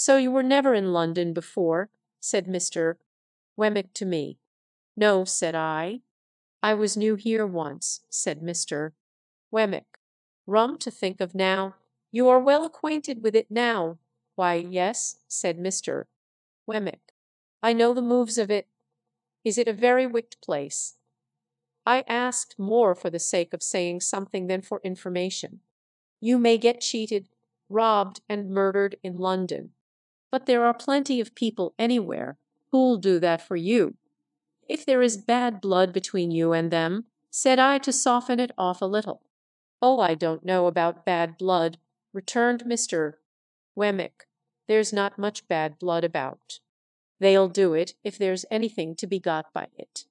"So you were never in London before?" said Mr. Wemmick to me. "No," said I. "I was new here once," said Mr. Wemmick. "Rum to think of now. You are well acquainted with it now?" "Why, yes," said Mr. Wemmick. "I know the moves of it. Is it a very wicked place?" I asked more for the sake of saying something than for information. You may get cheated, robbed, and murdered in London; but there are plenty of people anywhere who'll do that for you. If there is bad blood between you and them," said I to soften it off a little. "Oh, I don't know about bad blood," returned Mr. Wemmick. "There's not much bad blood about. They'll do it if there's anything to be got by it.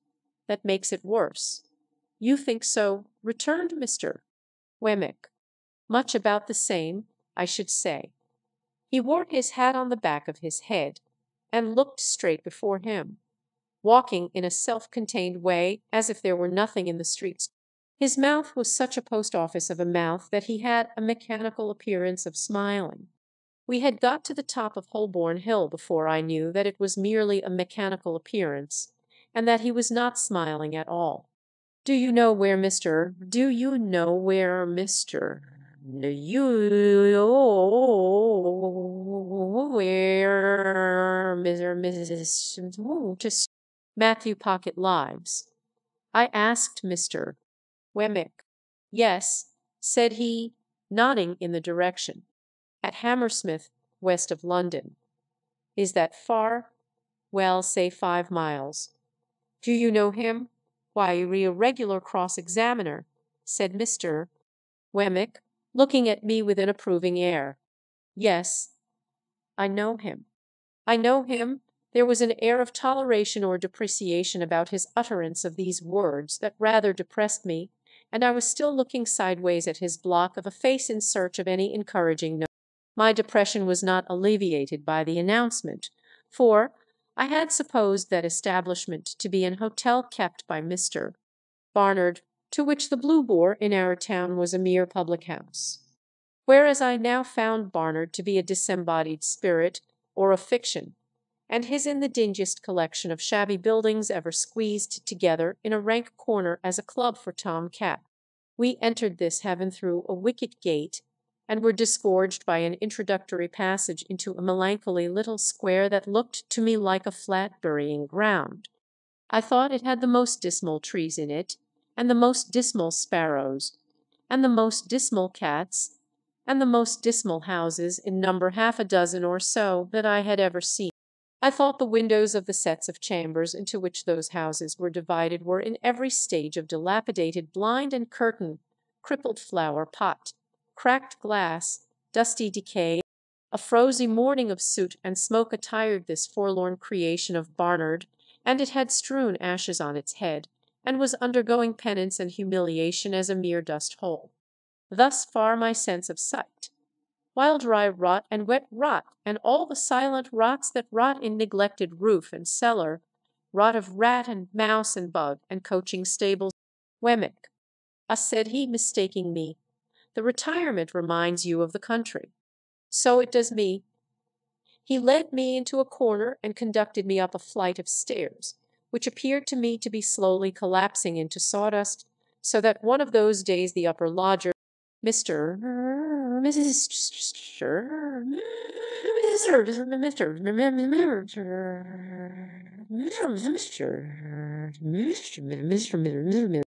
That makes it worse." "You think so?" returned Mr. Wemmick. "Much about the same, I should say." He wore his hat on the back of his head, and looked straight before him, walking in a self contained way as if there were nothing in the streets. His mouth was such a post office of a mouth that he had a mechanical appearance of smiling. We had got to the top of Holborn Hill before I knew that it was merely a mechanical appearance, and that he was not smiling at all. "Do you know where Mr. do you know where Mr. you where Mr. Mrs. Matthew Pocket lives?" I asked Mr. Wemmick. "Yes," said he, nodding in the direction. "At Hammersmith, west of London." "Is that far?" "Well, say five miles." "Do you know him?" "Why, you're a regular cross examiner," said Mr. Wemmick, looking at me with an approving air. "Yes, I know him." "I know him?" There was an air of toleration or depreciation about his utterance of these words that rather depressed me, and I was still looking sideways at his block of a face in search of any encouraging note. My depression was not alleviated by the announcement, for I had supposed that establishment to be an hotel kept by Mr. Barnard, to which the Blue Boar in our town was a mere public house. Whereas I now found Barnard to be a disembodied spirit or a fiction, and his in the dingiest collection of shabby buildings ever squeezed together in a rank corner as a club for Tom Cat. We entered this heaven through a wicket gate, and were disgorged by an introductory passage into a melancholy little square that looked to me like a flat burying ground. I thought it had the most dismal trees in it, and the most dismal sparrows, and the most dismal cats, and the most dismal houses in number half a dozen or so that I had ever seen. I thought the windows of the sets of chambers into which those houses were divided were in every stage of dilapidated blind and curtain, crippled flower pot, cracked glass, dusty decay. A frosy morning of soot and smoke attired this forlorn creation of Barnard, and it had strewn ashes on its head, and was undergoing penance and humiliation as a mere dust hole. Thus far my sense of sight while dry rot and wet rot, and all the silent rots that rot in neglected roof and cellar, rot of rat and mouse and bug and coaching stables. Wemmick, ah, said he, mistaking me, the retirement reminds you of the country. So it does me. He led me into a corner and conducted me up a flight of stairs, which appeared to me to be slowly collapsing into sawdust, so that one of those days the upper lodger, Mr. Mrs. Mr. Mr. Mr.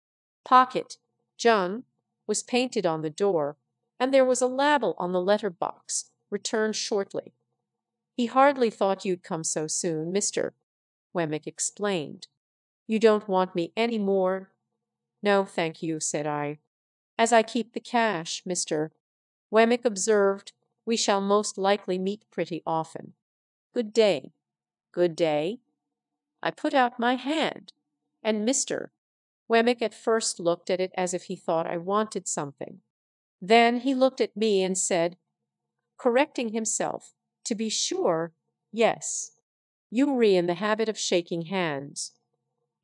Pocket, John, was painted on the door, and there was a label on the letter box, "Return shortly." "He hardly thought you'd come so soon, Mr." Wemmick explained. "You don't want me any more?" "No, thank you," said I. "As I keep the cash, Mr." Wemmick observed, "we shall most likely meet pretty often. Good day." "Good day." I put out my hand, and Mr. Wemmick at first looked at it as if he thought I wanted something. Then he looked at me and said, correcting himself, "To be sure, yes. You re in the habit of shaking hands."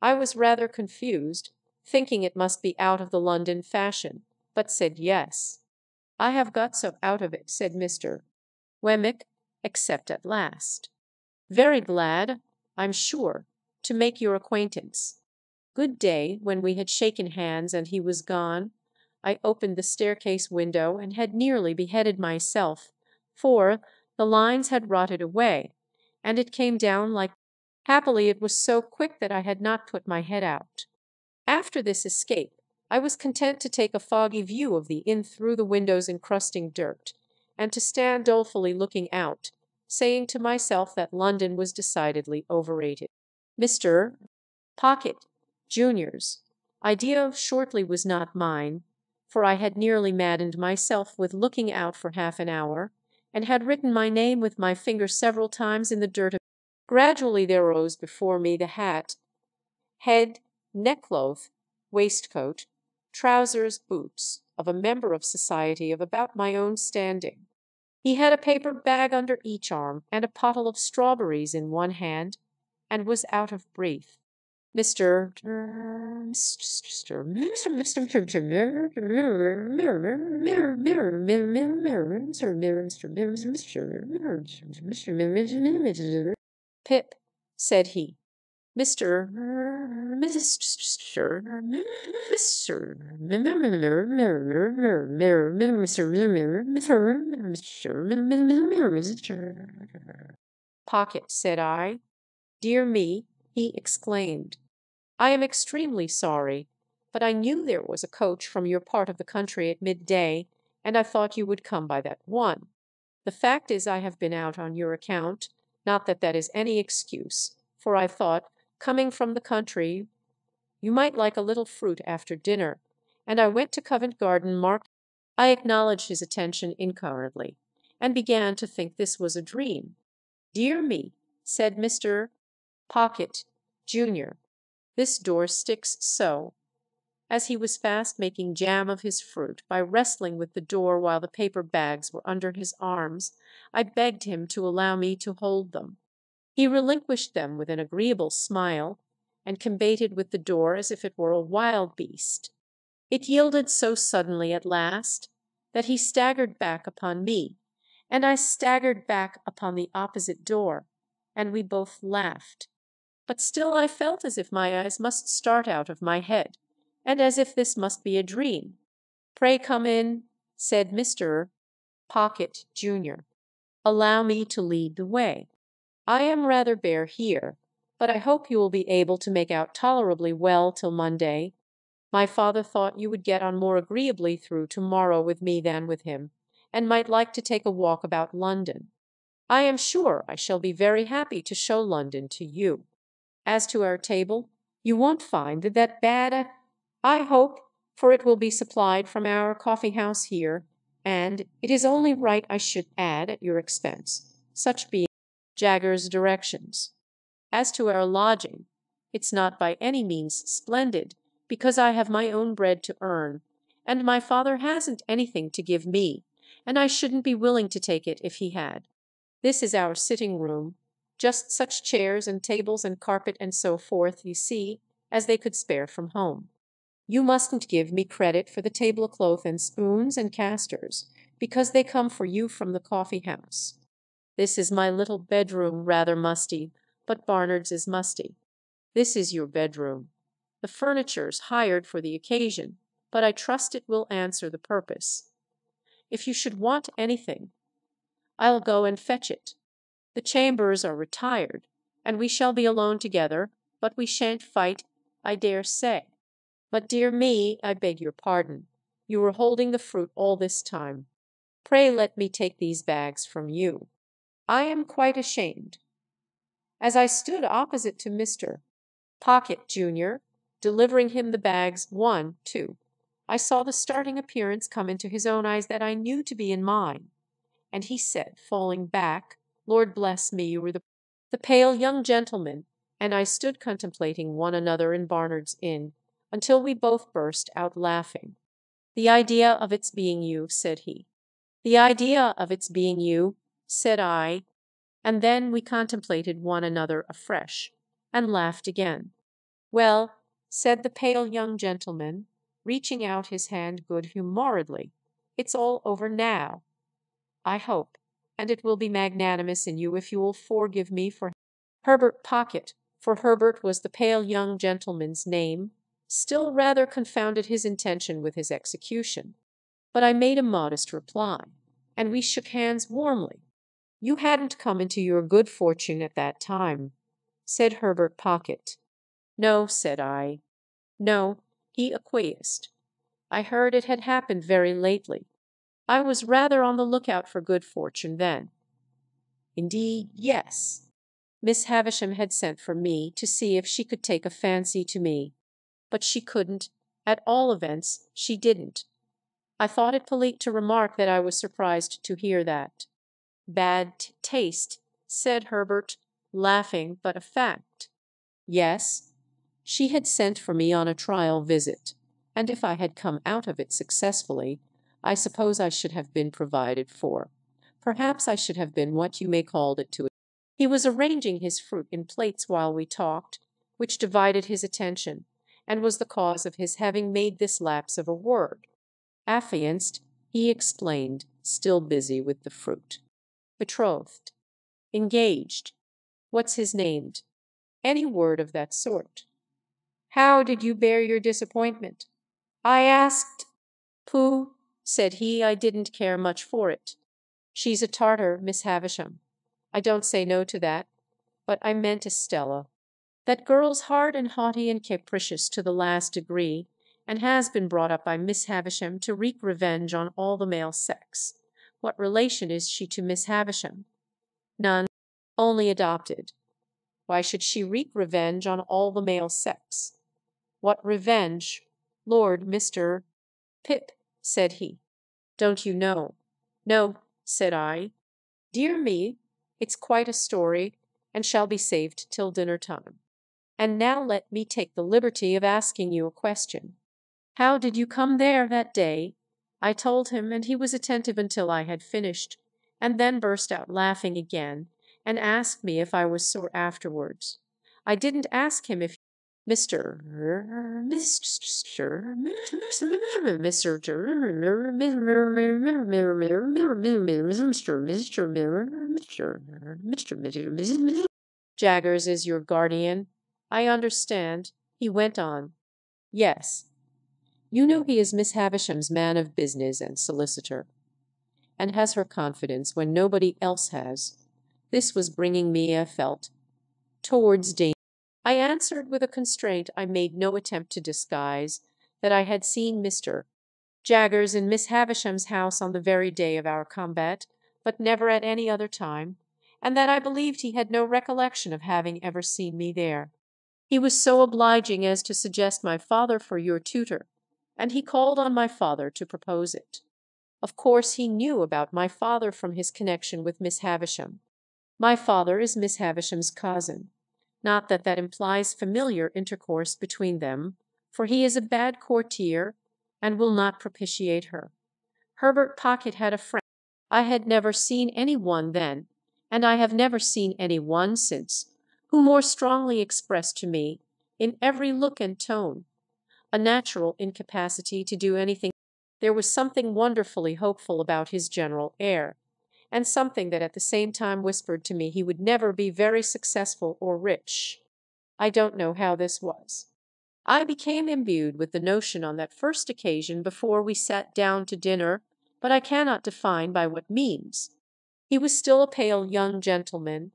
I was rather confused, thinking it must be out of the London fashion, but said yes. "I have got so out of it," said Mr. Wemmick, except at last. Very glad, I'm sure, to make your acquaintance. Good day, when we had shaken hands and he was gone, I opened the staircase window and had nearly beheaded myself, for the lines had rotted away, and it came down like happily it was so quick that I had not put my head out. After this escape I was content to take a foggy view of the inn through the windows encrusting dirt, and to stand dolefully looking out, saying to myself that London was decidedly overrated. Mr. Pocket, Jr.'s idea of Shortly was not mine, for I had nearly maddened myself with looking out for half an hour, and had written my name with my finger several times in the dirt. Gradually there rose before me the hat, head, neckcloth, waistcoat, trousers, boots, of a member of society of about my own standing. He had a paper bag under each arm and a pottle of strawberries in one hand, and was out of breath. Mr. Mr. Mr. Mr Mr Pip, said he. Mr. Mr. Mr. Pocket, said I. Dear me, he exclaimed. I am extremely sorry, but I knew there was a coach from your part of the country at midday, and I thought you would come by that one. The fact is I have been out on your account, not that that is any excuse, for I thought, coming from the country, you might like a little fruit after dinner, and I went to Covent Garden Mark. I acknowledged his attention incurrently, and began to think this was a dream. Dear me, said Mr. Pocket, Jr., this door sticks so. As he was fast making jam of his fruit by wrestling with the door while the paper bags were under his arms, I begged him to allow me to hold them. He relinquished them with an agreeable smile, and combated with the door as if it were a wild beast. It yielded so suddenly at last that he staggered back upon me, and I staggered back upon the opposite door, and we both laughed. But still I felt as if my eyes must start out of my head, and as if this must be a dream. "Pray come in," said Mr. Pocket, Jr. "Allow me to lead the way. I am rather bare here, but I hope you will be able to make out tolerably well till Monday. My father thought you would get on more agreeably through to morrow with me than with him, and might like to take a walk about London. I am sure I shall be very happy to show London to you. As to our table, you won't find that bad, I hope, for it will be supplied from our coffee house here, and it is only right I should add at your expense, such being Jaggers's directions. As to our lodging, it's not by any means splendid, because I have my own bread to earn, and my father hasn't anything to give me, and I shouldn't be willing to take it if he had. This is our sitting room, just such chairs and tables and carpet and so forth, you see, as they could spare from home. You mustn't give me credit for the tablecloth and spoons and casters, because they come for you from the coffee house. This is my little bedroom, rather musty, but Barnard's is musty. This is your bedroom. The furniture's hired for the occasion, but I trust it will answer the purpose. If you should want anything, I'll go and fetch it. The chambers are retired, and we shall be alone together, but we shan't fight, I dare say. But, dear me, I beg your pardon. You were holding the fruit all this time. Pray let me take these bags from you. I am quite ashamed. As I stood opposite to Mr. Pocket, Jr., delivering him the bags one, two, I saw the starting appearance come into his own eyes that I knew to be in mine, and he said, falling back, Lord bless me, you were the, the pale young gentleman, and I stood contemplating one another in Barnard's Inn until we both burst out laughing. The idea of its being you, said he. The idea of its being you, said I, and then we contemplated one another afresh, and laughed again. Well, said the pale young gentleman, reaching out his hand good humouredly, it's all over now. I hope. and it will be magnanimous in you if you will forgive me for Herbert Pocket, for Herbert was the pale young gentleman's name, still rather confounded his intention with his execution. But I made a modest reply, and we shook hands warmly. "You hadn't come into your good fortune at that time," said Herbert Pocket. "No," said I. "No," he acquiesced. "I heard it had happened very lately. I was rather on the lookout for good fortune then." "Indeed, yes. Miss Havisham had sent for me to see if she could take a fancy to me. But she couldn't at all events she didn't. I thought it polite to remark that I was surprised to hear that. Bad taste, said Herbert, laughing, but a fact. Yes, she had sent for me on a trial visit, and if I had come out of it successfully, I suppose I should have been provided for. Perhaps I should have been what you may call it to he was arranging his fruit in plates while we talked, which divided his attention, and was the cause of his having made this lapse of a word. Affianced, he explained, still busy with the fruit. Betrothed. Engaged. What's his named? Any word of that sort. How did you bear your disappointment? I asked. Pooh, said he, I didn't care much for it. She's a Tartar, Miss Havisham. I don't say no to that. But I meant Estella. That girl's hard and haughty and capricious to the last degree, and has been brought up by Miss Havisham to wreak revenge on all the male sex. What relation is she to Miss Havisham? None. Only adopted. Why should she wreak revenge on all the male sex? What revenge? Lord, Mr. Pip, said he. Don't you know? No, said I. Dear me, it's quite a story, and shall be saved till dinner time. And now let me take the liberty of asking you a question. How did you come there that day? I told him, and he was attentive until I had finished, and then burst out laughing again, and asked me if I was sore afterwards. I didn't ask him if Mr. Mr. Mr. Mr. Mir Mr Mr Middle Mrs Middle Jaggers is your guardian, I understand, he went on. Yes. You know he is Miss Havisham's man of business and solicitor, and has her confidence when nobody else has. This was bringing me, I felt, towards danger. I answered with a constraint I made no attempt to disguise, that I had seen Mr. Jaggers in Miss Havisham's house on the very day of our combat, but never at any other time, and that I believed he had no recollection of having ever seen me there. He was so obliging as to suggest my father for your tutor, and he called on my father to propose it. Of course he knew about my father from his connection with Miss Havisham. My father is Miss Havisham's cousin. Not that that implies familiar intercourse between them, for he is a bad courtier and will not propitiate her. Herbert Pocket had a friend. I had never seen any one then, and I have never seen any one since, who more strongly expressed to me, in every look and tone, a natural incapacity to do anything. There was something wonderfully hopeful about his general air and something that at the same time whispered to me he would never be very successful or rich. I don't know how this was. I became imbued with the notion on that first occasion before we sat down to dinner, but I cannot define by what means. He was still a pale young gentleman,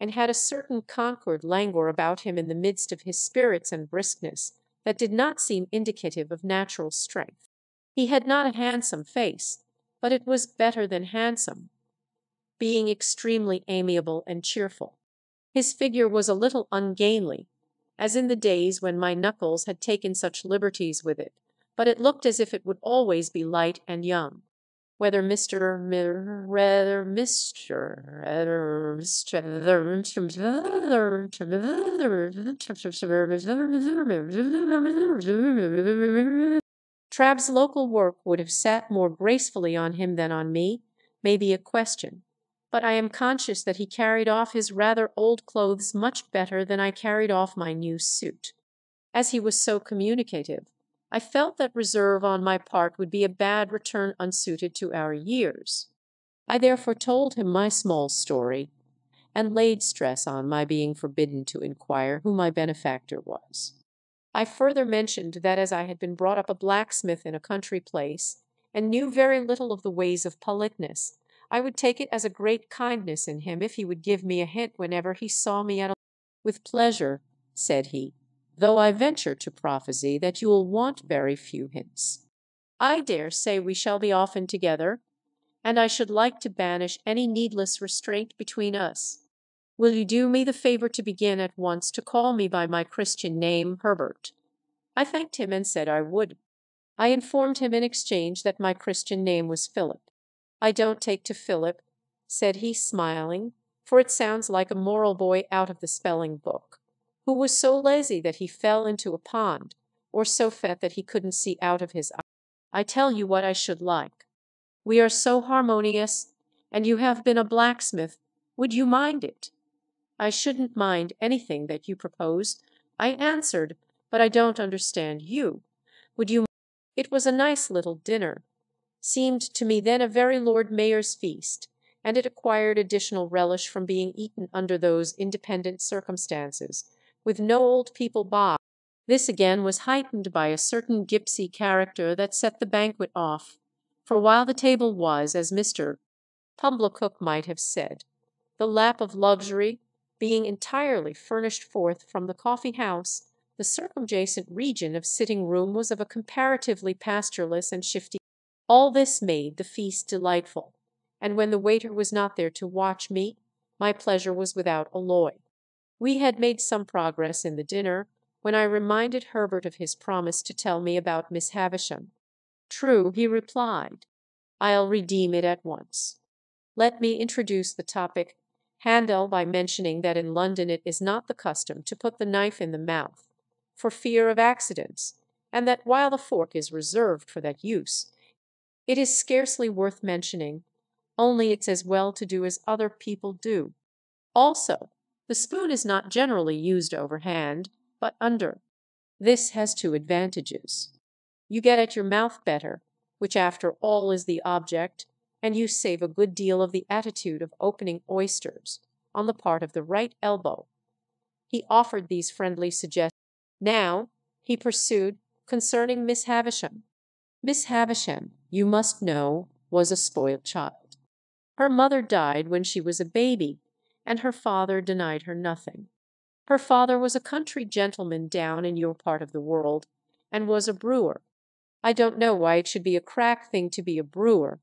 and had a certain concord languor about him in the midst of his spirits and briskness that did not seem indicative of natural strength. He had not a handsome face, but it was better than handsome being extremely amiable and cheerful. His figure was a little ungainly, as in the days when my knuckles had taken such liberties with it, but it looked as if it would always be light and young. Whether Mr. Rather Mr. Mr. Trabb's local work would have sat more gracefully on him than on me, may be a question but I am conscious that he carried off his rather old clothes much better than I carried off my new suit. As he was so communicative, I felt that reserve on my part would be a bad return unsuited to our years. I therefore told him my small story, and laid stress on my being forbidden to inquire who my benefactor was. I further mentioned that as I had been brought up a blacksmith in a country place, and knew very little of the ways of politeness, I would take it as a great kindness in him if he would give me a hint whenever he saw me at a with pleasure, said he, though I venture to prophesy that you will want very few hints. I dare say we shall be often together, and I should like to banish any needless restraint between us. Will you do me the favour to begin at once to call me by my Christian name, Herbert? I thanked him and said I would. I informed him in exchange that my Christian name was Philip. I don't take to Philip, said he, smiling, for it sounds like a moral boy out of the spelling book, who was so lazy that he fell into a pond, or so fat that he couldn't see out of his eye. I tell you what I should like. We are so harmonious, and you have been a blacksmith. Would you mind it? I shouldn't mind anything that you propose, I answered, but I don't understand you. Would you? It was a nice little dinner, seemed to me then a very Lord Mayor's feast, and it acquired additional relish from being eaten under those independent circumstances, with no old people by. This again was heightened by a certain gipsy character that set the banquet off, for while the table was, as Mr. Pumblechook might have said, the lap of luxury, being entirely furnished forth from the coffee house, the circumjacent region of sitting room was of a comparatively pastureless and shifty. All this made the feast delightful, and when the waiter was not there to watch me, my pleasure was without alloy. We had made some progress in the dinner, when I reminded Herbert of his promise to tell me about Miss Havisham. True, he replied. I'll redeem it at once. Let me introduce the topic Handel by mentioning that in London it is not the custom to put the knife in the mouth, for fear of accidents, and that while the fork is reserved for that use, it is scarcely worth mentioning, only it's as well to do as other people do. Also, the spoon is not generally used overhand, but under. This has two advantages. You get at your mouth better, which after all is the object, and you save a good deal of the attitude of opening oysters on the part of the right elbow. He offered these friendly suggestions. Now, he pursued, concerning Miss Havisham. Miss Havisham, you must know, was a spoiled child. Her mother died when she was a baby, and her father denied her nothing. Her father was a country gentleman down in your part of the world, and was a brewer. I don't know why it should be a crack thing to be a brewer,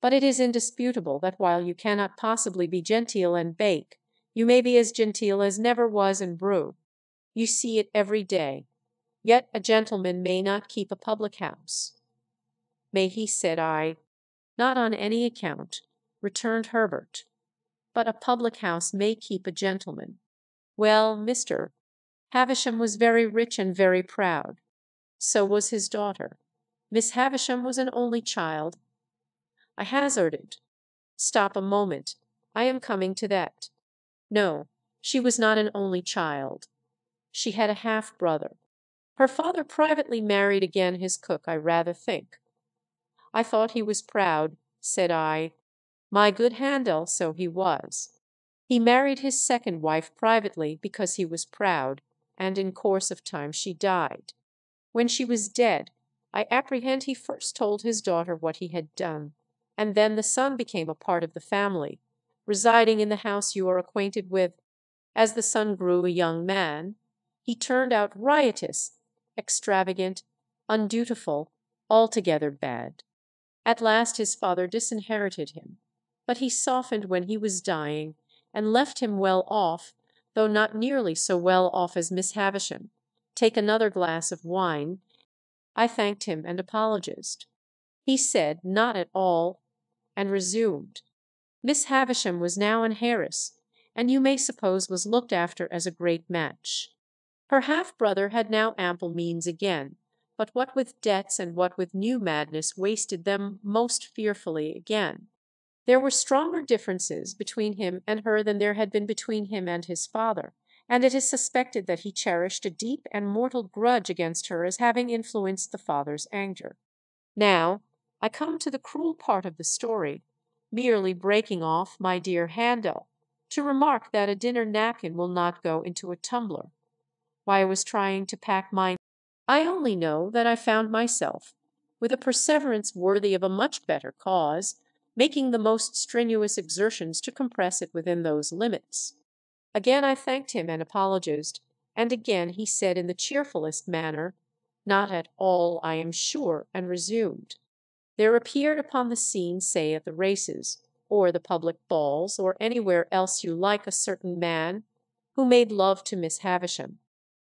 but it is indisputable that while you cannot possibly be genteel and bake, you may be as genteel as never was and brew. You see it every day. Yet a gentleman may not keep a public house. May he, said I. Not on any account, returned Herbert. But a public house may keep a gentleman. Well, Mr. Havisham was very rich and very proud. So was his daughter. Miss Havisham was an only child, I hazarded. Stop a moment. I am coming to that. No, she was not an only child. She had a half brother. Her father privately married again his cook, I rather think. I thought he was proud, said I. My good Handel, so he was. He married his second wife privately because he was proud, and in course of time she died. When she was dead, I apprehend he first told his daughter what he had done and then the son became a part of the family, residing in the house you are acquainted with. As the son grew a young man, he turned out riotous, extravagant, undutiful, altogether bad. At last his father disinherited him, but he softened when he was dying, and left him well off, though not nearly so well off as Miss Havisham. Take another glass of wine. I thanked him and apologized. He said not at all, and resumed. Miss Havisham was now an heiress, and you may suppose was looked after as a great match. Her half-brother had now ample means again, but what with debts and what with new madness wasted them most fearfully again. There were stronger differences between him and her than there had been between him and his father, and it is suspected that he cherished a deep and mortal grudge against her as having influenced the father's anger. Now, I come to the cruel part of the story, merely breaking off my dear Handel to remark that a dinner napkin will not go into a tumbler, Why I was trying to pack mine. I only know that I found myself, with a perseverance worthy of a much better cause, making the most strenuous exertions to compress it within those limits. Again I thanked him and apologized, and again he said in the cheerfulest manner, "Not at all, I am sure," and resumed. There appeared upon the scene, say at the races, or the public balls, or anywhere else you like, a certain man who made love to Miss Havisham.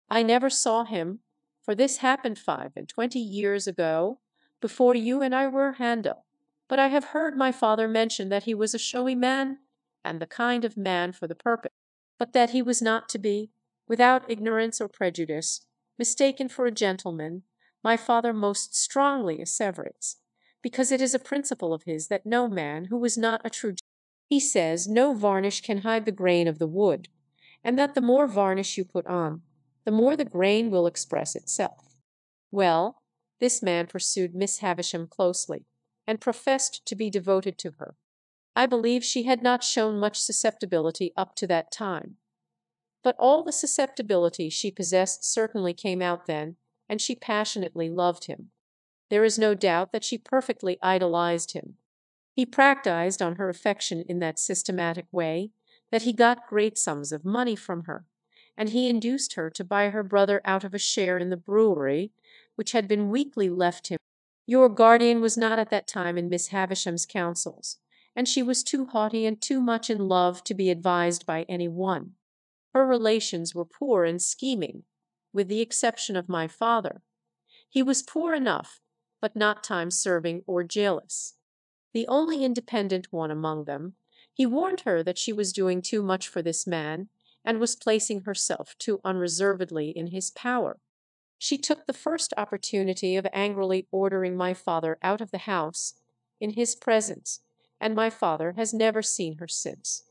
I never saw him, for this happened five and twenty years ago, before you and I were Handel, but I have heard my father mention that he was a showy man, and the kind of man for the purpose, but that he was not to be, without ignorance or prejudice, mistaken for a gentleman, my father most strongly asseverates because it is a principle of his that no man who was not a true he says no varnish can hide the grain of the wood, and that the more varnish you put on, the more the grain will express itself. Well, this man pursued Miss Havisham closely, and professed to be devoted to her. I believe she had not shown much susceptibility up to that time. But all the susceptibility she possessed certainly came out then, and she passionately loved him. There is no doubt that she perfectly idolized him. He practised on her affection in that systematic way that he got great sums of money from her, and he induced her to buy her brother out of a share in the brewery which had been weakly left him. Your guardian was not at that time in Miss Havisham's counsels, and she was too haughty and too much in love to be advised by any one. Her relations were poor and scheming, with the exception of my father. He was poor enough but not time-serving or jealous. The only independent one among them, he warned her that she was doing too much for this man, and was placing herself too unreservedly in his power. She took the first opportunity of angrily ordering my father out of the house in his presence, and my father has never seen her since.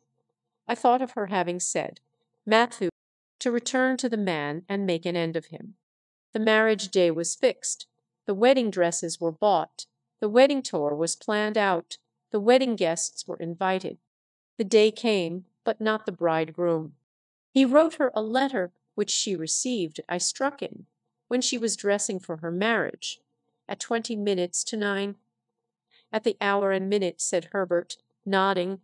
I thought of her having said, Matthew, to return to the man and make an end of him. The marriage day was fixed, the wedding dresses were bought, the wedding tour was planned out, the wedding guests were invited. The day came, but not the bridegroom. He wrote her a letter which she received, I struck in, when she was dressing for her marriage, at twenty minutes to nine. At the hour and minute, said Herbert, nodding.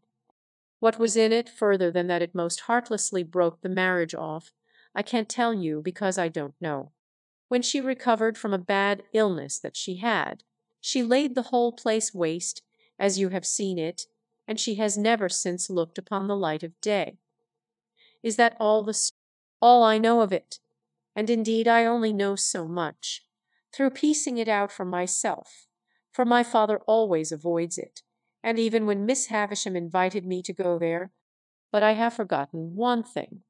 What was in it further than that it most heartlessly broke the marriage off, I can't tell you because I don't know. When she recovered from a bad illness that she had, she laid the whole place waste, as you have seen it, and she has never since looked upon the light of day. Is that all the all I know of it? And indeed I only know so much, through piecing it out for myself, for my father always avoids it, and even when Miss Havisham invited me to go there. But I have forgotten one thing.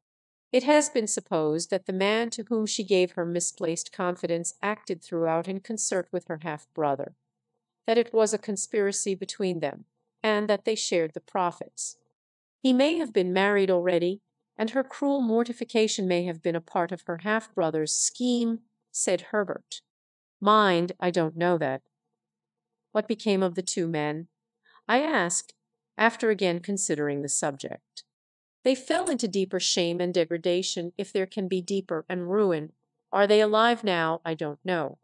It has been supposed that the man to whom she gave her misplaced confidence acted throughout in concert with her half brother; that it was a conspiracy between them, and that they shared the profits. He may have been married already, and her cruel mortification may have been a part of her half brother's scheme," said Herbert. "Mind, I don't know that." "What became of the two men?" I asked, after again considering the subject. They fell into deeper shame and degradation, if there can be deeper, and ruin. Are they alive now? I don't know.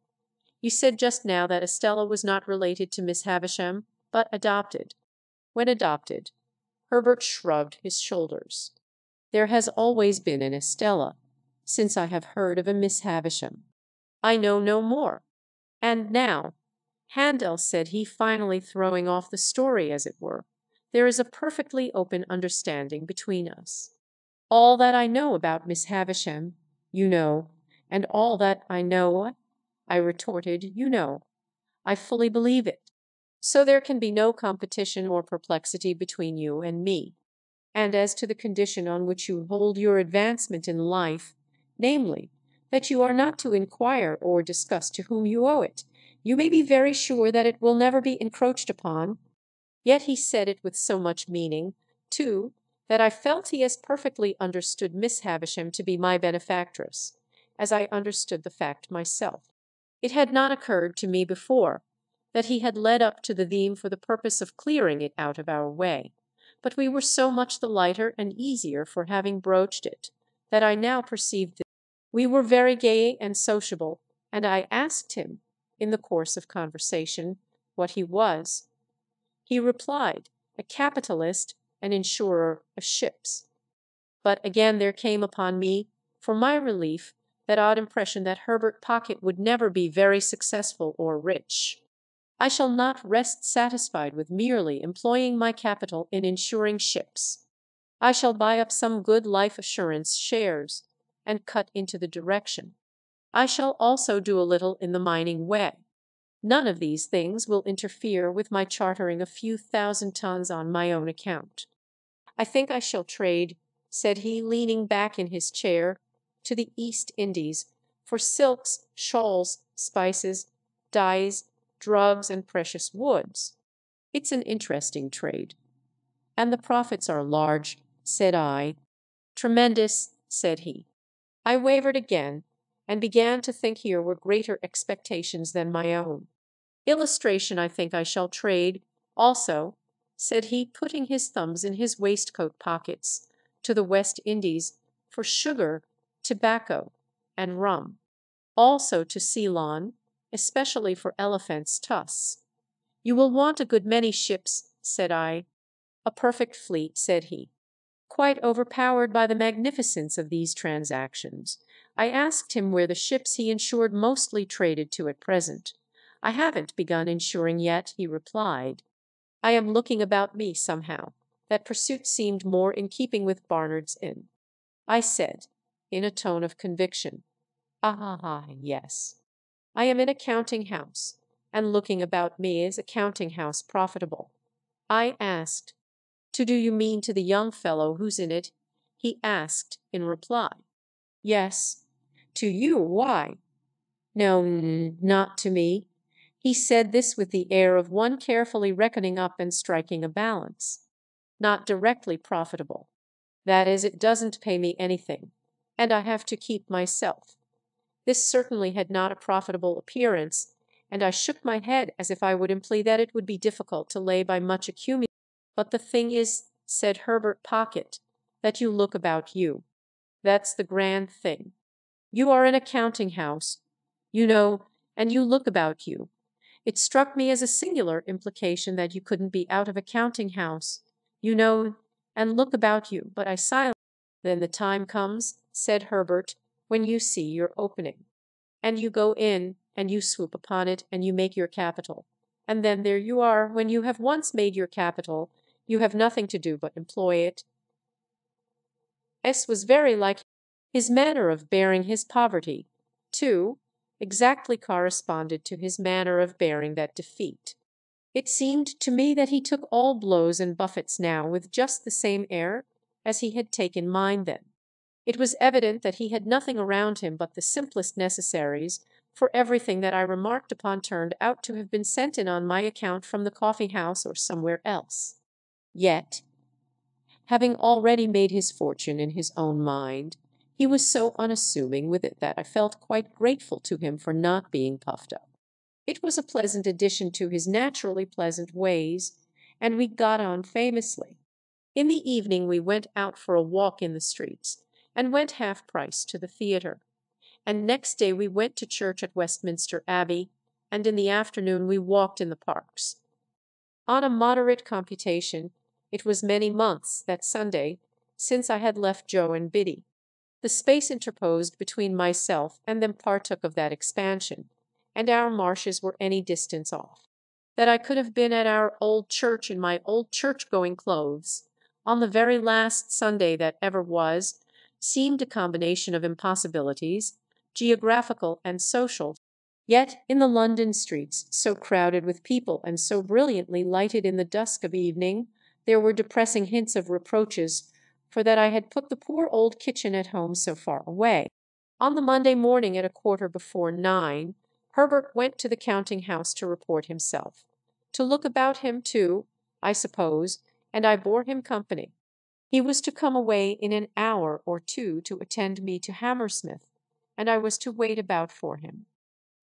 You said just now that Estella was not related to Miss Havisham, but adopted. When adopted, Herbert shrugged his shoulders. There has always been an Estella, since I have heard of a Miss Havisham. I know no more. And now, Handel, said he, finally throwing off the story, as it were. There is a perfectly open understanding between us. All that I know about Miss Havisham, you know, and all that I know, I retorted, you know. I fully believe it. So there can be no competition or perplexity between you and me. And as to the condition on which you hold your advancement in life, namely, that you are not to inquire or discuss to whom you owe it, you may be very sure that it will never be encroached upon. Yet he said it with so much meaning, too, that I felt he as perfectly understood Miss Havisham to be my benefactress, as I understood the fact myself. It had not occurred to me before, that he had led up to the theme for the purpose of clearing it out of our way, but we were so much the lighter and easier for having broached it, that I now perceived we were very gay and sociable, and I asked him, in the course of conversation, what he was. He replied, a capitalist an insurer of ships. But again there came upon me, for my relief, that odd impression that Herbert Pocket would never be very successful or rich. I shall not rest satisfied with merely employing my capital in insuring ships. I shall buy up some good life assurance shares, and cut into the direction. I shall also do a little in the mining way. None of these things will interfere with my chartering a few thousand tons on my own account. I think I shall trade, said he, leaning back in his chair, to the East Indies for silks, shawls, spices, dyes, drugs, and precious woods. It's an interesting trade. And the profits are large, said I. Tremendous, said he. I wavered again, and began to think here were greater expectations than my own. Illustration I think I shall trade, also, said he, putting his thumbs in his waistcoat pockets, to the West Indies for sugar tobacco, and rum; also to Ceylon, especially for elephants' tusks. You will want a good many ships, said I. A perfect fleet, said he. Quite overpowered by the magnificence of these transactions, I asked him where the ships he insured mostly traded to at present. I haven't begun insuring yet, he replied. I am looking about me somehow. That pursuit seemed more in keeping with Barnard's Inn. I said, in a tone of conviction. Ah, yes. I am in a counting house, and looking about me is a counting house profitable. I asked, To do you mean to the young fellow who's in it? He asked in reply. Yes. To you, why? No, not to me. He said this with the air of one carefully reckoning up and striking a balance. Not directly profitable. That is, it doesn't pay me anything and I have to keep myself. This certainly had not a profitable appearance, and I shook my head as if I would imply that it would be difficult to lay by much accumulation. But the thing is, said Herbert Pocket, that you look about you. That's the grand thing. You are in a counting house, you know, and you look about you. It struck me as a singular implication that you couldn't be out of a counting house, you know, and look about you, but I silently. Then the time comes, said Herbert, when you see your opening. And you go in, and you swoop upon it, and you make your capital. And then there you are, when you have once made your capital, you have nothing to do but employ it. S was very like his manner of bearing his poverty, too, exactly corresponded to his manner of bearing that defeat. It seemed to me that he took all blows and buffets now with just the same air as he had taken mine then. It was evident that he had nothing around him but the simplest necessaries, for everything that I remarked upon turned out to have been sent in on my account from the coffee house or somewhere else. Yet, having already made his fortune in his own mind, he was so unassuming with it that I felt quite grateful to him for not being puffed up. It was a pleasant addition to his naturally pleasant ways, and we got on famously. In the evening we went out for a walk in the streets, and went half price to the theatre. And next day we went to church at Westminster Abbey, and in the afternoon we walked in the parks. On a moderate computation, it was many months, that Sunday, since I had left Joe and Biddy. The space interposed between myself and them partook of that expansion, and our marshes were any distance off, that I could have been at our old church in my old church-going clothes, on the very last Sunday that ever was, seemed a combination of impossibilities, geographical and social. Yet in the London streets, so crowded with people and so brilliantly lighted in the dusk of evening, there were depressing hints of reproaches for that I had put the poor old kitchen at home so far away. On the Monday morning at a quarter before nine, Herbert went to the counting house to report himself. To look about him, too, I suppose, and I bore him company. He was to come away in an hour or two to attend me to Hammersmith, and I was to wait about for him.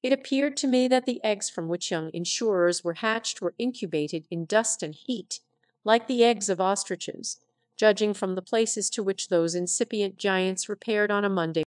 It appeared to me that the eggs from which young insurers were hatched were incubated in dust and heat, like the eggs of ostriches, judging from the places to which those incipient giants repaired on a Monday.